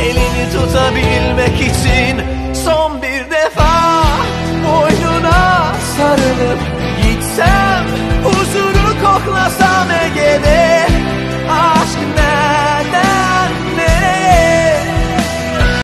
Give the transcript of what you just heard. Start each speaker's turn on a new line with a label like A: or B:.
A: Elini tutabilmek için